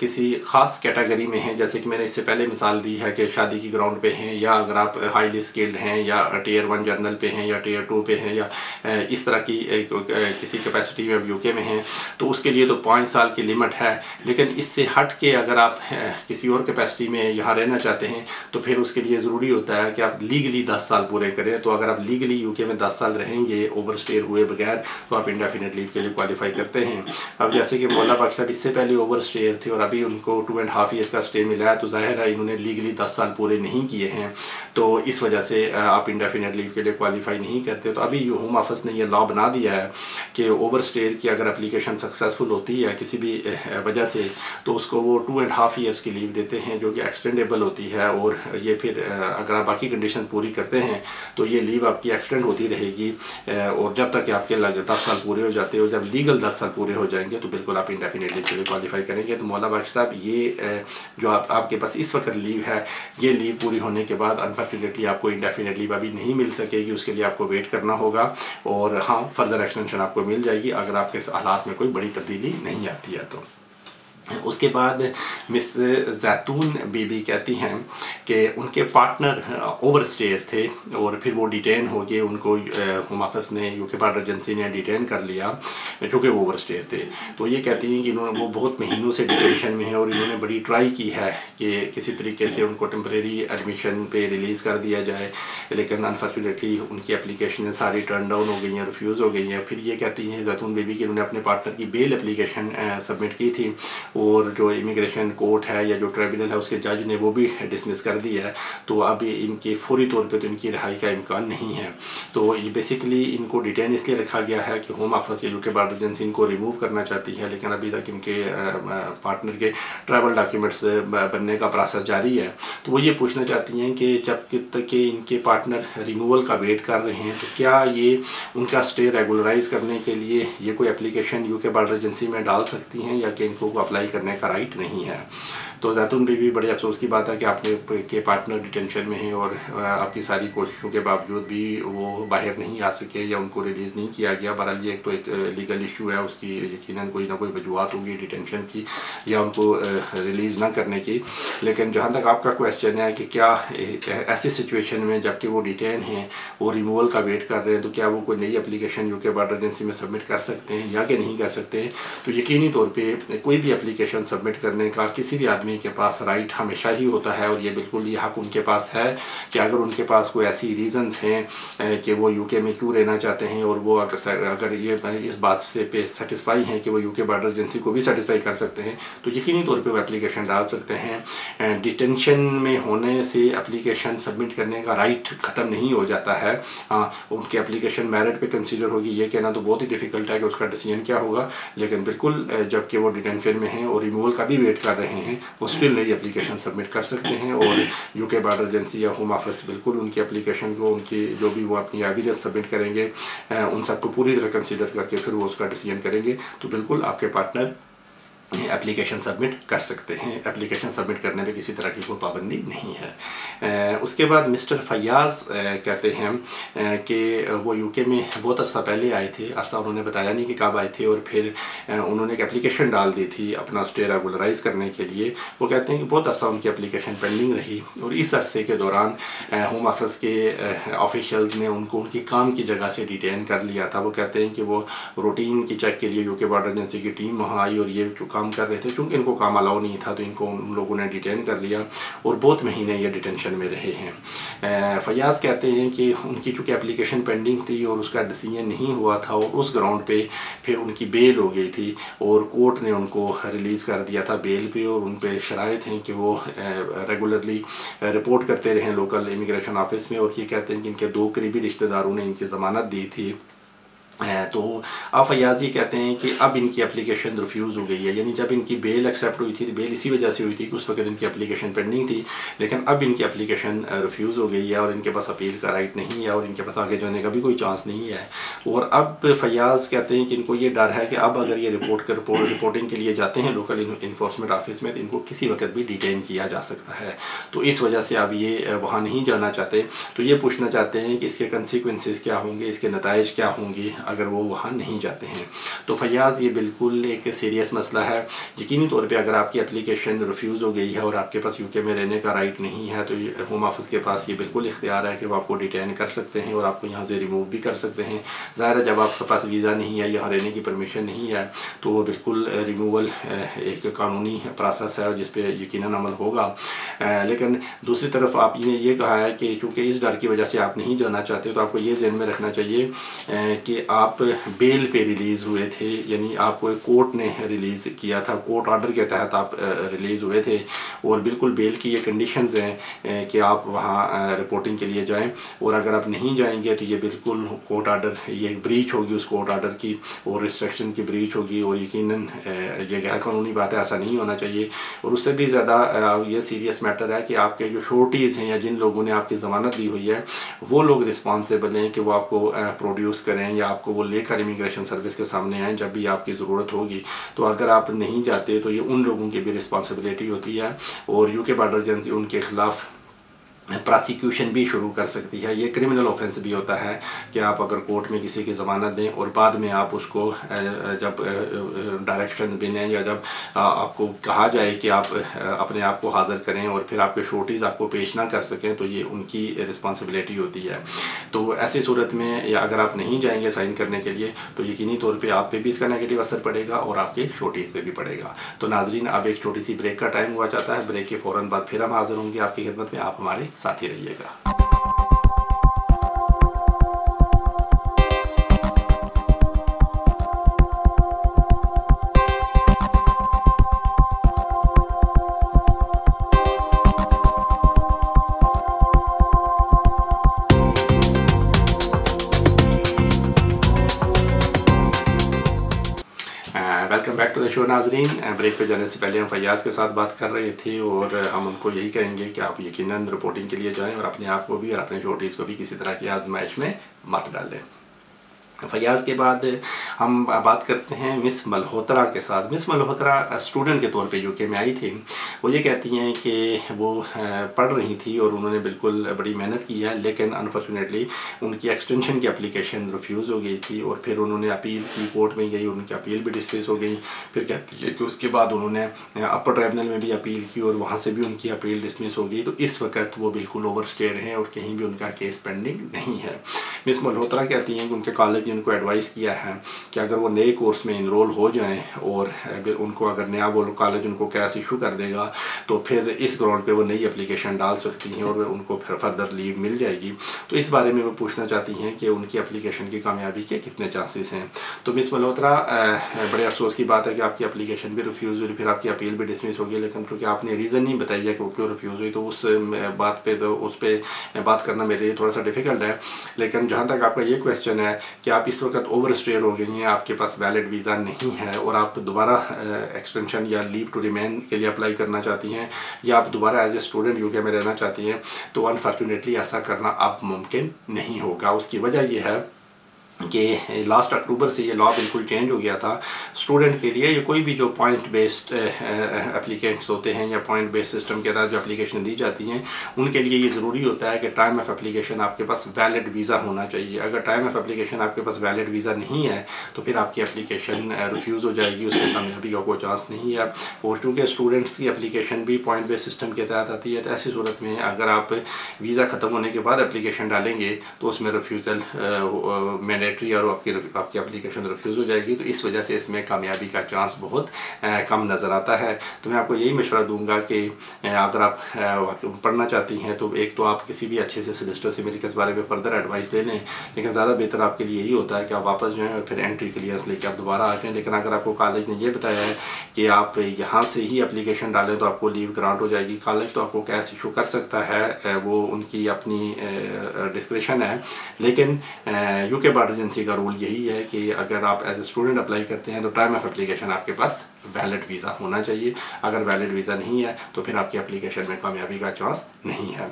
किसी ख़ास कैटेगरी में हैं, जैसे कि मैंने इससे पहले मिसाल दी है कि शादी की ग्राउंड पे हैं, या अगर आप हाईली स्किल्ड हैं, या टीयर वन जर्नल पे हैं, या टीयर टू पे हैं, या इस तरह की किसी कैपेसिटी में यूके में हैं तो उसके लिए तो पाँच साल की लिमिट है। लेकिन इससे हट के अगर आप किसी और कैपेसिटी में यहाँ रहना चाहते हैं तो फिर उसके लिए ज़रूरी होता है कि आप लीगली दस साल पूरे करें। तो अगर आप लीगली यूके में दस साल रहेंगे ओवर स्टे हुए बगैर तो आप इंडेफिनेट लीव के लिए क्वालिफाई करते हैं। अब जैसे कि मौला पाक साहब इससे पहले ओवर स्टे थे और अभी उनको टू एंड हाफ़ ईयर का स्टे मिला है तो ज़ाहिर है इन्होंने लीगली दस साल पूरे नहीं किए हैं। तो इस वजह से आप इंडेफिनेट लीव के लिए क्वालिफाई नहीं करते तो अभी होम ऑफ़िस ने यह लॉ बना दिया है कि ओवर स्टे की अगर एप्लीकेशन सक्सेसफुल होती है किसी भी वजह से तो उसको वो टू एंड हाफ़ ईयर्स की लीव देते हैं, जो कि एक्सटेंडेबल होती है। और ये फिर अगर आप बाकी कंडीशन पूरी करते हैं तो ये लीव आपकी एक्सटेंड होती रहेगी और जब तक आपके दस साल पूरे हो जाते हो जब लीगल दस साल पूरे हो जाएँगे तो बिल्कुल आप इंडेफिनेटली के लिए क्वालिफाई करेंगे। तो मौला बाकी साहब, ये जो आप, आपके पास इस वक्त लीव है, ये लीव पूरी होने के बाद अनफॉर्चुनेटली आपको इंडेफिनेटली अभी नहीं मिल सकेगी, उसके लिए आपको वेट करना होगा। और हाँ फर्दर एक्सटेंशन आपको मिल जाएगी, अगर आपके हालात में कोई बड़ी तब्दीली नहीं आती है तो। उसके बाद मिस जैतून बीबी कहती हैं कि उनके पार्टनर ओवर स्टेयर थे और फिर वो डिटेन हो गए, उनको होम ऑफ़िस ने, यूके पार्ट एजेंसी ने डिटेन कर लिया जो कि वो ओवर स्टेयर थे। तो ये कहती हैं कि इन्होंने, वो बहुत महीनों से डिटेंशन में है और इन्होंने बड़ी ट्राई की है कि किसी तरीके से उनको टेम्प्रेरी एडमिशन पे रिलीज़ कर दिया जाए, लेकिन अनफॉर्चुनेटली उनकी एप्लीकेशन सारी टर्न डाउन हो गई हैं रिफ्यूज़ हो गई हैं। फिर ये कहती हैं जैतून बीबी कि उन्होंने अपने पार्टनर की बेल एप्लीकेशन सबमिट की थी और जो इमिग्रेशन कोर्ट है या जो ट्रिब्यूनल है, उसके जज ने वो भी डिसमिस कर दिया है। तो अब इनके फौरी तौर पे तो इनकी रिहाई का इम्कान नहीं है। तो ये बेसिकली इनको डिटेन इसलिए रखा गया है कि होम ऑफ़िस या यूके बार्डर एजेंसी इनको रिमूव करना चाहती है, लेकिन अभी तक इनके पार्टनर के ट्रैवल डॉक्यूमेंट्स बनने का प्रोसेस जारी है। तो वो ये पूछना चाहती हैं कि जब तक के इनके पार्टनर रिमूवल का वेट कर रहे हैं तो क्या ये उनका स्टे रेगुलराइज करने के लिए ये कोई एप्लीकेशन यूके बार्डर एजेंसी में डाल सकती हैं, या कि इनको अप्लाई करने का राइट नहीं है। तो जैतून भी, भी बड़े अफसोस की बात है कि आपने के पार्टनर डिटेंशन में हैं और आपकी सारी कोशिशों के बावजूद भी वो बाहर नहीं आ सके या उनको रिलीज़ नहीं किया गया। बहरहाल ये एक तो एक लीगल इशू है उसकी यकीन कोई ना कोई वजूहत होगी डिटेंशन की या उनको रिलीज़ ना करने की। लेकिन जहाँ तक आपका क्वेश्चन है कि क्या ऐसी सिचुएशन में जबकि वो डिटेन हैं वो रिमूवल का वेट कर रहे हैं तो क्या वो कोई नई application U K border agency में सबमिट कर सकते हैं या कि नहीं कर सकते हैं? तो यकीनी तौर पर कोई भी अप्लीकेशन सबमिट करने का किसी भी आदमी आदमी के पास राइट हमेशा ही होता है और ये बिल्कुल ये हक उनके पास है कि अगर उनके पास कोई ऐसी रीज़न्स हैं कि वो यूके में क्यों रहना चाहते हैं और वो अगर अगर ये, इस बात से पे सेटिस्फाई हैं कि वो यूके बॉर्डर एजेंसी को भी सेटिस्फाई कर सकते हैं तो यकीनी तौर पर वो एप्लीकेशन डाल सकते हैं। डिटेंशन में होने से एप्लीकेशन सबमिट करने का राइट ख़त्म नहीं हो जाता है। हाँ उनकी एप्लीकेशन मेरिट पे कंसीडर होगी, ये कहना तो बहुत ही डिफ़िकल्ट है कि उसका डिसीज़न क्या होगा, लेकिन बिल्कुल जबकि वो डिटेंशन में हैं और रिमूवल का भी वेट कर रहे हैं स्टिल नई एप्लीकेशन सबमिट कर सकते हैं और यूके बॉर्डर एजेंसी या होम ऑफ़िस बिल्कुल उनकी एप्लीकेशन को, उनकी जो भी वो अपनी एविडेंस सबमिट करेंगे उन सबको पूरी तरह कंसिडर करके फिर वो उसका डिसीज़न करेंगे। तो बिल्कुल आपके पार्टनर एप्लीकेशन सबमिट कर सकते हैं। एप्लीकेशन सबमिट करने में किसी तरह की कोई पाबंदी नहीं है। उसके बाद मिस्टर फयाज कहते हैं कि वो यूके में बहुत अरसा पहले आए थे। अरसा उन्होंने बताया नहीं कि कब आए थे और फिर उन्होंने एक एप्लीकेशन डाल दी थी अपना स्टे रेगुलराइज करने के लिए। वो कहते हैं कि बहुत अरसा उनकी एप्लीकेशन पेंडिंग रही और इस अरसे के दौरान होम ऑफ़िस के ऑफिशल्स ने उनको, उनकी काम की जगह से डिटेन कर लिया था। वो कहते हैं कि वो रूटीन की चेक के लिए यूके बॉर्डर एजेंसी की टीम वहाँ आई और ये काम कर रहे थे चूँकि इनको काम अलाउ नहीं था तो इनको उन लोगों ने डिटेन कर लिया और बहुत महीने ये डिटेंशन में रहे हैं। फयाज कहते हैं कि उनकी चूँकि एप्लीकेशन पेंडिंग थी और उसका डिसीज़न नहीं हुआ था और उस ग्राउंड पे फिर उनकी बेल हो गई थी और कोर्ट ने उनको रिलीज़ कर दिया था बेल पे और उन पर शरात हैं कि वो रेगुलरली रिपोर्ट करते रहे लोकल इमिग्रेशन ऑफ़िस में और ये कहते हैं कि इनके दो करीबी रिश्तेदारों ने इनकी ज़मानत दी थी। तो अब फयाज कहते हैं कि अब इनकी एप्लीकेशन रिफ्यूज़ हो गई है, यानी जब इनकी बेल एक्सेप्ट हुई थी तो बेल इसी वजह से हुई थी कि उस वक्त इनकी एप्लीकेशन पेंडिंग थी, लेकिन अब इनकी एप्लीकेशन रिफ्यूज़ हो गई है और इनके पास अपील का राइट नहीं है और इनके पास आगे जाने का भी कोई चांस नहीं है। और अब फयाज कहते हैं कि इनको ये डर है कि अब अगर ये रिपोर्ट कर रिपोर्ट रिपोर्टिंग के लिए जाते हैं लोकल इन्फोर्समेंट ऑफ़िस में तो इनको किसी वक्त भी डिटेन किया जा सकता है। तो इस वजह से अब ये वहाँ नहीं जाना चाहते। तो ये पूछना चाहते हैं कि इसके कंसिक्वेंसेस क्या होंगे, इसके नतज क्या होंगे अगर वो वहाँ नहीं जाते हैं। तो फयाज़, ये बिल्कुल एक सीरियस मसला है। यकीनी तौर पर अगर आपकी एप्लीकेशन रिफ्यूज़ हो गई है और आपके पास यूके में रहने का राइट नहीं है तो होम ऑफ़िस के पास ये बिल्कुल इख्तियार है कि वो आपको डिटेन कर सकते हैं और आपको यहाँ से रिमूव भी कर सकते हैं। ज़ाहिर है, जब आपके पास वीज़ा नहीं है यहाँ रहने की परमिशन नहीं है तो वो बिल्कुल रिमूवल एक कानूनी प्रोसेस है जिस पर यकीन अमल होगा। लेकिन दूसरी तरफ़ आपने ये कहा है कि चूँकि इस डर की वजह से आप नहीं जाना चाहते तो आपको ये जहन में रखना चाहिए कि आप बेल पे रिलीज़ हुए थे, यानी आपको कोर्ट ने रिलीज़ किया था, कोर्ट ऑर्डर के तहत आप रिलीज़ हुए थे, और बिल्कुल बेल की ये कंडीशंस हैं कि आप वहाँ रिपोर्टिंग के लिए जाएँ, और अगर आप नहीं जाएँगे तो ये बिल्कुल कोर्ट आर्डर ये ब्रीच होगी उस कोर्ट आर्डर की, और रिस्ट्रिक्शन की ब्रीच होगी, और यकीन ये गैर कानूनी बात है ऐसा नहीं होना चाहिए। और उससे भी ज़्यादा ये सीरियस मैटर है कि आपके जो शोर्टीज़ हैं या जिन लोगों ने आपकी ज़मानत दी हुई है, वो लोग रिस्पॉन्सिबल हैं कि वो आपको प्रोड्यूस करें या आपको वो लेकर इमिग्रेशन सर्विस के सामने आएँ, जब भी आपकी ज़रूरत होगी तो अगर आप नहीं जाते तो ये उन लोगों की भी रिस्पॉन्सिबिलिटी होती है और यू के बॉर्डर एजेंसी उनके ख़िलाफ़ प्रोसिक्यूशन भी शुरू कर सकती है। ये क्रिमिनल ऑफेंस भी होता है कि आप अगर कोर्ट में किसी की ज़मानत दें और बाद में आप उसको जब डायरेक्शन दें या जब आपको कहा जाए कि आप अपने आप को हाज़िर करें और फिर आपके शोटीज़ आपको पेश ना कर सकें तो ये उनकी रिस्पॉन्सिबिलिटी होती है। तो ऐसी सूरत में या अगर आप नहीं जाएँगे साइन करने के लिए तो यकीनी तौर पर आप पे भी इसका नेगेटिव असर पड़ेगा और आपके शोटीज़ पर भी पड़ेगा। तो नाजरीन, अब एक छोटी सी ब्रेक का टाइम हुआ चाहता है। ब्रेक के फ़ौरन बाद फिर हम हाज़िर होंगे आपकी खिदमत में। आप हमारे साथ ही रहिएगा वेलकम नाजरीन ब्रेक पे जाने से पहले हम फैयाज़ के साथ बात कर रहे थे और हम उनको यही कहेंगे कि आप यकीनन रिपोर्टिंग के लिए जाएँ और अपने आप को भी और अपने छोटीज़ को भी किसी तरह की आजमाइश में मत डालें। फयाज़ के बाद हम बात करते हैं मिस मल्होत्रा के साथ। मिस मल्होत्रा स्टूडेंट के तौर पे यूके में आई थी, वो ये कहती हैं कि वो पढ़ रही थी और उन्होंने बिल्कुल बड़ी मेहनत की है, लेकिन अनफॉर्चुनेटली उनकी एक्सटेंशन की अप्लीकेशन रिफ्यूज़ हो गई थी और फिर उन्होंने अपील की कोर्ट में गई, उनकी अपील भी डिसमिस हो गई। फिर कहती है कि उसके बाद उन्होंने अपर ट्राइबनल में भी अपील की और वहाँ से भी उनकी अपील डिसमिस हो गई। तो इस वक्त वो बिल्कुल ओवर स्टेड हैं और कहीं भी उनका केस पेंडिंग नहीं है। मिस मल्होत्रा कहती हैं कि उनके कॉलेज ने उनको एडवाइस किया है कि अगर वो नए कोर्स में इनरोल हो जाएँ और उनको, अगर नया वो कॉलेज उनको कैश इशू कर देगा तो फिर इस ग्राउंड पे वो नई एप्लीकेशन डाल सकती हैं और उनको फिर फर्दर लीव मिल जाएगी। तो इस बारे में वो पूछना चाहती हैं कि उनकी एप्लीकेशन की कामयाबी के कितने चांसेस हैं। तो मिस मल्होत्रा बड़े अफसोस की बात है कि आपकी एप्लीकेशन भी रिफ्यूज़ हुई, फिर आपकी अपील भी डिसमिस हो गई, लेकिन क्योंकि आपने रीज़न नहीं बताया कि वो क्यों रिफ्यूज़ हुई तो उस बात पर तो उस पर बात करना मेरे लिए थोड़ा सा डिफ़िकल्ट है। लेकिन जहाँ तक आपका ये क्वेश्चन है कि आप इस वक्त ओवर स्टेयर हो गई हैं, आपके पास वैलिड वीज़ा नहीं है और आप दोबारा एक्सटेंशन या लीव टू रिमेन के लिए अप्लाई करना चाहती हैं या आप दोबारा एज ए स्टूडेंट यूके में रहना चाहती हैं तो अनफॉर्चुनेटली ऐसा करना अब मुमकिन नहीं होगा। उसकी वजह यह है कि लास्ट अक्टूबर से ये लॉ बिल्कुल चेंज हो गया था। स्टूडेंट के लिए ये कोई भी जो पॉइंट बेस्ड एप्लीकेंट्स होते हैं या पॉइंट बेस्ड सिस्टम के तहत जो एप्लीकेशन दी जाती हैं, उनके लिए ये ज़रूरी होता है कि टाइम ऑफ़ एप्लीकेशन आपके पास वैलिड वीज़ा होना चाहिए। अगर टाइम ऑफ़ एप्लीकेशन आपके पास वैलिड वीज़ा नहीं है तो फिर आपकी एप्लीकेशन रिफ्यूज़ हो जाएगी उसमें कामयाबी का कोई चांस नहीं है। और चूँकि स्टूडेंट्स की एप्लीकेशन भी पॉइंट बेस्ड सिस्टम के तहत आती है तो ऐसी सूरत में अगर आप वीज़ा ख़त्म होने के बाद एप्लीकेशन डालेंगे तो उसमें रिफ्यूज़ल मैंने मैंडेटरी और आपकी आपकी एप्लीकेशन रिफ्यूज़ हो जाएगी। तो इस वजह से इसमें कामयाबी का चांस बहुत कम नज़र आता है। तो मैं आपको यही मशवरा दूँगा कि अगर आप पढ़ना चाहती हैं तो एक तो आप किसी भी अच्छे से सलिस्टर से मिलकर इस बारे में फर्दर एडवाइस दे लें लेकिन ज़्यादा बेहतर आपके लिए यही होता है कि आप वापस जाएँ और फिर एंट्री क्लियर्स लेके आप दोबारा आ जाएँ। लेकिन अगर आपको कॉलेज ने ये बताया है कि आप यहाँ से ही एप्लीकेशन डालें तो आपको लीव ग्रांट हो जाएगी। कॉलेज तो आपको कैश इशू कर सकता है वो उनकी अपनी डिस्क्रिप्शन है। लेकिन यूके बॉर्डर एजेंसी का रूल यही है कि अगर आप एज ए स्टूडेंट अप्लाई करते हैं तो टाइम ऑफ़ एप्लीकेशन आपके पास वैलिड वीज़ा होना चाहिए। अगर वैलिड वीज़ा नहीं है तो फिर आपकी एप्लीकेशन में कामयाबी का चांस नहीं है।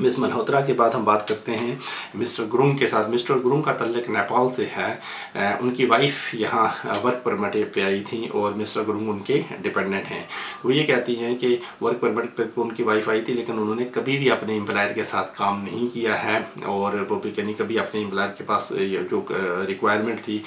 मिस मल्होत्रा के बाद हम बात करते हैं मिस्टर गुरुंग के साथ। मिस्टर गुरुंग का तल्लक नेपाल से है। उनकी वाइफ यहाँ वर्क परमिट पे आई थी और मिस्टर गुरुंग उनके डिपेंडेंट हैं। तो ये कहती हैं कि वर्क परमिट पे तो उनकी वाइफ आई थी, लेकिन उन्होंने कभी भी अपने एम्प्लॉयर के साथ काम नहीं किया है और वो भी यानी कभी अपने एम्प्लॉयर के पास जो रिक्वायरमेंट थी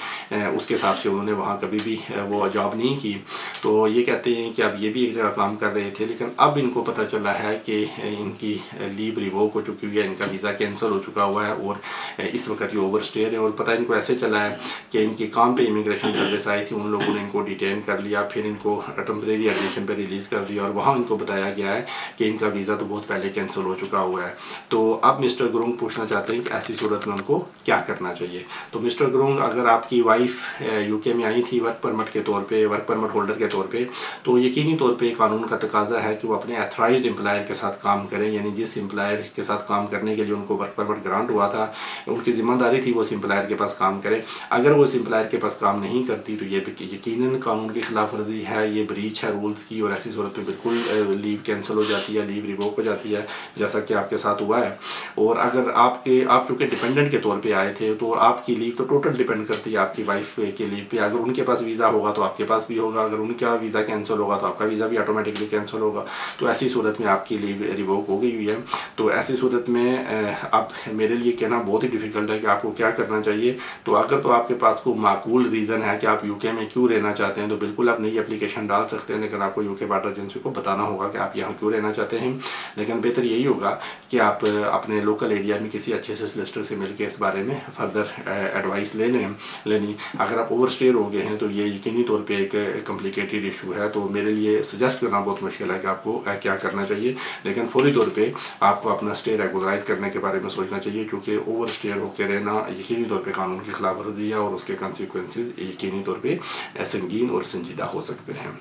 उसके हिसाब से उन्होंने वहाँ कभी भी वो जॉब नहीं की। तो ये कहते हैं कि अब ये भी एक काम कर रहे थे, लेकिन अब इनको पता चला है कि इनकी लीव हो चुकी हुई है इनका वीज़ा कैंसिल हो चुका हुआ है और इस वक्त ये ओवर स्टे है और पता इनको ऐसे चला है कि इनके काम पे इमिग्रेशन सर्विस आई थी, उन लोगों ने इनको डिटेन कर लिया, फिर इनको टेम्प्रेरी एडमिशन पर रिलीज़ कर दिया और वहाँ इनको बताया गया है कि इनका वीज़ा तो बहुत पहले कैंसिल हो चुका हुआ है। तो अब मिस्टर गुरुंग पूछना चाहते हैं कि ऐसी सूरत में उनको क्या करना चाहिए? तो मिस्टर गुरुंग, अगर आपकी वाइफ यूके में आई थी वर्क परमिट के तौर पर वर्क परमिट होल्डर के तौर पर तो यकीनी तौर पर कानून का तकाजा है कि वो अपने एथराइज एम्प्लॉयर के साथ काम करें, यानी जिस एम्प्लॉयर के साथ काम करने के लिए उनको वर्क परमिट ग्रांट हुआ था, उनकी ज़िम्मेदारी थी वो उस के पास काम करें। अगर वो उस के पास काम नहीं करती तो ये यकीन कानून की खिलाफ वर्जी है, ये ब्रीच है रूल्स की, और ऐसी सूरत में बिल्कुल लीव कैंसिल हो जाती है लीव रिवोक हो जाती है, जैसा कि आपके साथ हुआ है। और अगर आपके, आप चूँकि डिपेंडेंट के तौर पर आए थे तो आपकी लीव तो टोटल डिपेंड करती है आपकी वाइफ के लीव पे। अगर उनके पास वीज़ा होगा तो आपके पास भी होगा। अगर उनका वीज़ा कैंसिल होगा तो आपका वीज़ा भी ऑटोमेटिकली कैंसिल होगा। तो ऐसी सूरत में आपकी लीव रिवोक हो गई हुई है। तो ऐसी सूरत में अब मेरे लिए कहना बहुत ही डिफ़िकल्ट है कि आपको क्या करना चाहिए। तो अगर तो आपके पास कोई माकूल रीज़न है कि आप यूके में क्यों रहना चाहते हैं तो बिल्कुल आप नई एप्लीकेशन डाल सकते हैं, लेकिन आपको यूके बार्डर एजेंसी को बताना होगा कि आप यहाँ क्यों रहना चाहते हैं। लेकिन बेहतर यही होगा कि आप अपने लोकल एरिया में किसी अच्छे से सलिस्टर से मिल इस बारे में फर्दर एडवाइस ले लें लेनी अगर आप ओवर स्टे हो गए हैं तो ये यकीनी तौर पर एक कम्प्लिकेटेड इशू है। तो मेरे लिए सजेस्ट करना बहुत मुश्किल है कि आपको क्या करना चाहिए। लेकिन फौरी तौर पर आपको अपना स्टे रेगुलराइज करने के बारे में सोचना चाहिए, क्योंकि ओवर स्टेयर होकर रहना यकीनी तौर पर कानून की खिलाफ वर्जी है और उसके कॉन्सिक्वेंसिस यकीनी तौर पर संगीन और संजीदा हो सकते हैं।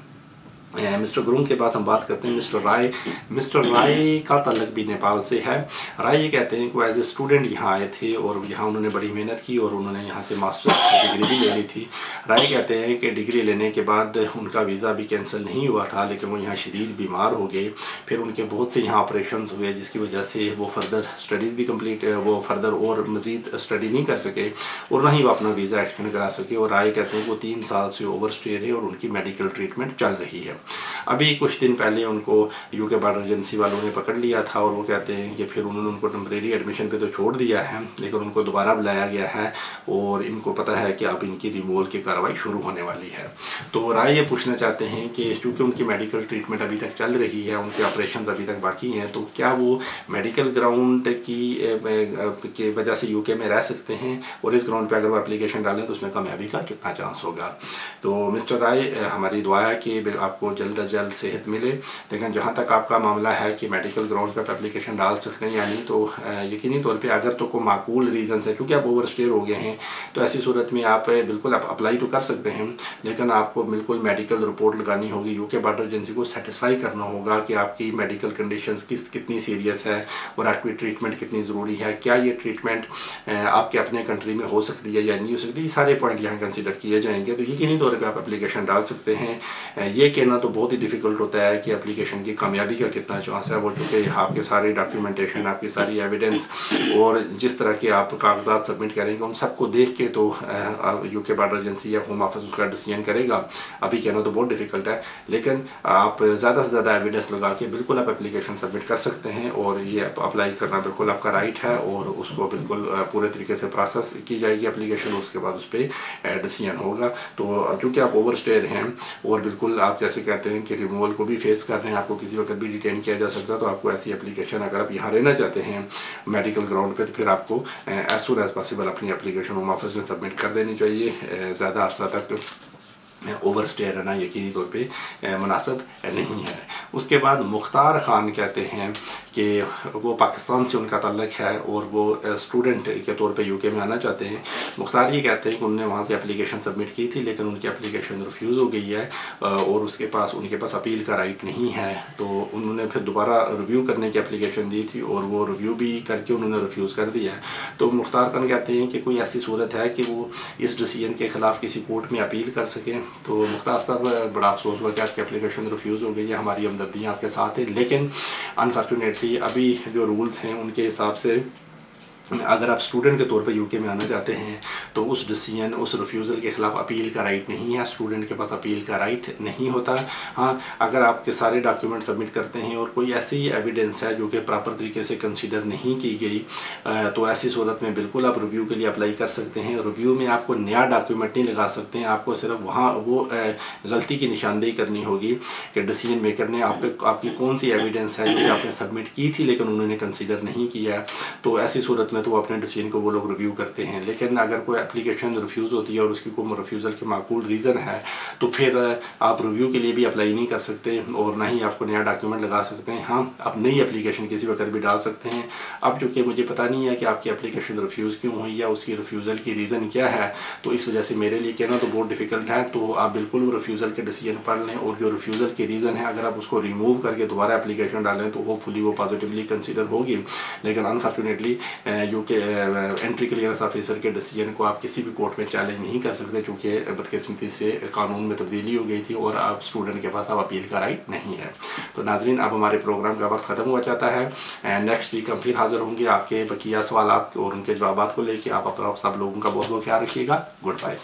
मिस्टर गुरुंग के बाद हम बात करते हैं मिस्टर राय। मिस्टर राय का तलक भी नेपाल से है। राय ये कहते हैं कि वो एज ए स्टूडेंट यहाँ आए थे और यहाँ उन्होंने बड़ी मेहनत की और उन्होंने यहाँ से मास्टर्स डिग्री भी ले ली थी। राय कहते हैं कि डिग्री लेने के बाद उनका वीज़ा भी कैंसिल नहीं हुआ था, लेकिन वो यहाँ शदीद बीमार हो गए। फिर उनके बहुत से यहाँ ऑपरेशन हुए, जिसकी वजह से वो फर्दर स्टडीज़ भी कंप्लीट वो फर्दर और मज़ीद स्टडी नहीं कर सके और ना ही वो अपना वीज़ा एक्सटेंड करा सके। और राय कहते हैं वो तीन साल से ओवर स्टे रहे और उनकी मेडिकल ट्रीटमेंट चल रही है। अभी कुछ दिन पहले उनको यूके बार्डर एजेंसी वालों ने पकड़ लिया था और वो कहते हैं कि फिर उन्होंने उनको टेम्प्रेरी एडमिशन पे तो छोड़ दिया है, लेकिन उनको दोबारा बुलाया गया है और इनको पता है कि अब इनकी रिमूवल की कार्रवाई शुरू होने वाली है। तो राय ये पूछना चाहते हैं कि चूँकि उनकी मेडिकल ट्रीटमेंट अभी तक चल रही है, उनके ऑपरेशन अभी तक बाकी हैं तो क्या वो मेडिकल ग्राउंड की के वजह से यूके में रह सकते हैं? और इस ग्राउंड पर अगर वो एप्लीकेशन डालें तो उसमें कामयाबी का कितना चांस होगा? तो मिस्टर राय, हमारी दुआ है कि आपको जल्द अज जल्द सेहत मिले। लेकिन जहाँ तक आपका मामला है कि मेडिकल ग्राउंड पर एप्लीकेशन डाल सकते हैं या नहीं तो यकीनी तौर पे अगर तो कोई माकूल रीज़न है, क्योंकि आप ओवर स्टेयर हो गए हैं तो ऐसी सूरत में आप बिल्कुल आप अप्लाई तो कर सकते हैं, लेकिन आपको बिल्कुल मेडिकल रिपोर्ट लगानी होगी। यूके बार्डर एजेंसी को सेटिस्फाई करना होगा कि आपकी मेडिकल कंडीशन किस, कितनी सीरियस है और आपकी ट्रीटमेंट कितनी ज़रूरी है। क्या ये ट्रीटमेंट आपके अपने कंट्री में हो सकती है या नहीं हो सकती, ये सारे पॉइंट यहाँ कंसिडर किए जाएँगे। तो यकीनी तौर पर आप एप्लीकेशन डाल सकते हैं। ये कहना तो बहुत ही डिफ़िकल्ट होता है कि एप्लीकेशन की कामयाबी का कितना चांस है, वो चूँकि आपके सारी डॉक्यूमेंटेशन आपकी सारी एविडेंस और जिस तरह के आप कागजात सबमिट करेंगे, उन सबको देख के तो यूके बार्डर एजेंसी या होम ऑफ़िस उसका डिसीज़न करेगा। अभी कहना तो बहुत डिफ़िकल्ट है, लेकिन आप ज़्यादा से ज़्यादा एविडेंस लगा के बिल्कुल आप एप्लीकेशन सबमिट कर सकते हैं और ये अप्लाई करना बिल्कुल आपका राइट है और उसको बिल्कुल पूरे तरीके से प्रोसेस की जाएगी एप्लीकेशन उसके बाद उस पर डिसीज़न होगा। तो चूँकि आप ओवर स्टेयर हैं और बिल्कुल आप जैसे कहते हैं कि रिमूवल को भी फेस कर रहे हैं। आपको किसी वक्त भी डिटेन किया जा सकता है तो आपको ऐसी एप्लीकेशन अगर आप यहाँ रहना चाहते हैं मेडिकल ग्राउंड पर तो फिर आपको एज सुन एज पॉसिबल अपनी एप्लीकेशन होम ऑफ़िस में सबमिट कर देनी चाहिए। ज़्यादा अर्सा तक ओवर स्टे रहना यकीनी तौर पर मुनासब नहीं है। उसके बाद मुख्तार ख़ान कहते हैं कि वो पाकिस्तान से उनका तल्लक है और वो स्टूडेंट के तौर पे यूके में आना चाहते हैं। मुख्तार ये कहते हैं कि उन्होंने वहाँ से एप्लीकेशन सबमिट की थी, लेकिन उनकी एप्लीकेशन रिफ्यूज़ हो गई है और उसके पास, उनके पास अपील का राइट नहीं है। तो उन्होंने फिर दोबारा रिव्यू करने की एप्लीकेशन दी थी और वो रिव्यू भी करके उन्होंने रिफ्यूज़ कर दिया है। तो मुख्तार खान कहते हैं कि कोई ऐसी सूरत है कि वो इस डिसीज़न के ख़िलाफ़ किसी कोर्ट में अपील कर सकें। तो मुख्तार साहब बड़ा अफसोस हुआ कि आपकी एप्लीकेशन रिफ्यूज़ हो गई है, हमारी हमदर्दियाँ आपके साथ हैं, लेकिन अनफॉर्चुनेटली अनफॉर्चुनेटली अभी जो रूल्स हैं उनके हिसाब से अगर आप स्टूडेंट के तौर पर यूके में आना चाहते हैं तो उस डिसीज़न उस रिफ्यूज़ल के ख़िलाफ़ अपील का राइट नहीं है। स्टूडेंट के पास अपील का राइट नहीं होता। हाँ अगर आपके सारे डॉक्यूमेंट सबमिट करते हैं और कोई ऐसी एविडेंस है जो कि प्रॉपर तरीके से कंसीडर नहीं की गई तो ऐसी सूरत में बिल्कुल आप रिव्यू के लिए अप्लाई कर सकते हैं। रिव्यू में आपको नया डॉक्यूमेंट नहीं लगा सकते हैं। आपको सिर्फ़ वहाँ वो गलती की निशानदेही करनी होगी कि डिसीज़न मेकर ने आपके, आपकी कौन सी एविडेंस है जो आपने सबमिट की थी, लेकिन उन्होंने कंसिडर नहीं किया। तो ऐसी सूरत में तो वो अपने डिसीज़न को वो लोग रिव्यू करते हैं। लेकिन अगर कोई एप्लीकेशन रिफ्यूज़ होती है और उसकी कोई रिफ्यूज़ल के माकूल रीज़न है तो फिर आप रिव्यू के लिए भी अप्लाई नहीं कर सकते और ना ही आपको नया डॉक्यूमेंट लगा सकते हैं। हाँ आप नई एप्लीकेशन किसी वक्त भी डाल सकते हैं। अब चूँकि मुझे पता नहीं है कि आपकी एप्लीकेशन रिफ्यूज़ क्यों हुई या उसकी रिफ्यूज़ल की रीज़न क्या है तो इस वजह से मेरे लिए कहना तो बहुत डिफ़िकल्ट है। तो आप बिल्कुल वो रिफ्यूज़ल के डिसीज़न पढ़ लें और जो रिफ्यूज़ल की रीज़न है, अगर आप उसको रिमूव करके दोबारा एप्लीकेशन डालें तो होपफुली वो पॉजिटिवली कंसिडर होगी। लेकिन unfortunately U K entry clearance officer के डिसीज़न को आप किसी भी कोर्ट में चैलेंज नहीं कर सकते चूँकि बदकस्मती से कानून में तब्दीली हो गई थी और आप स्टूडेंट के पास अब अपील का राइट नहीं है। तो नाजरीन, अब हमारे प्रोग्राम का वक्त ख़त्म हुआ जाता है नेक्स्ट वीक हम फिर हाजिर होंगे आपके बकिया सवाल और उनके जवाब को लेकर आप अपना सब लोगों का बहुत बहुत ख्याल रखिएगा। Good bye